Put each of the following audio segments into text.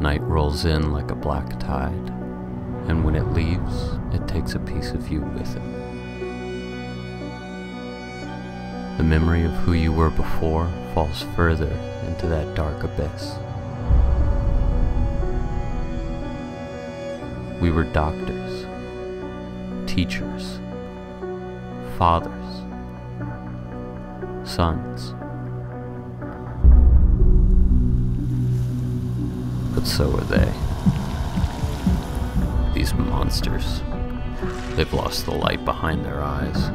Night rolls in like a black tide, and when it leaves, it takes a piece of you with it. The memory of who you were before falls further into that dark abyss. We were doctors, teachers, fathers, sons. But so are they. These monsters. They've lost the light behind their eyes,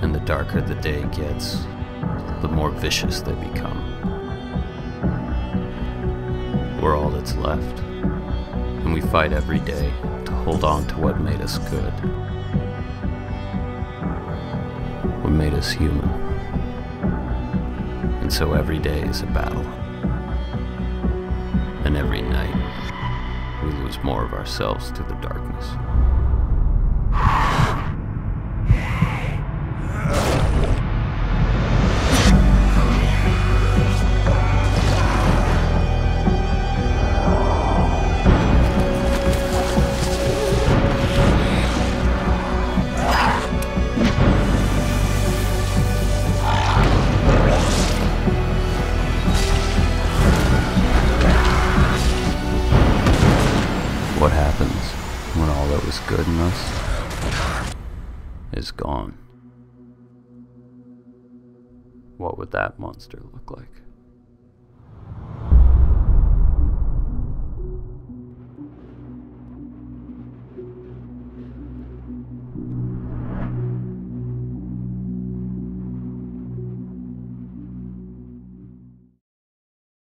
and the darker the day gets, the more vicious they become. We're all that's left, and we fight every day to hold on to what made us good. What made us human. And so every day is a battle. And every night, we lose more of ourselves to the darkness. What happens when all that was good in us is gone? What would that monster look like?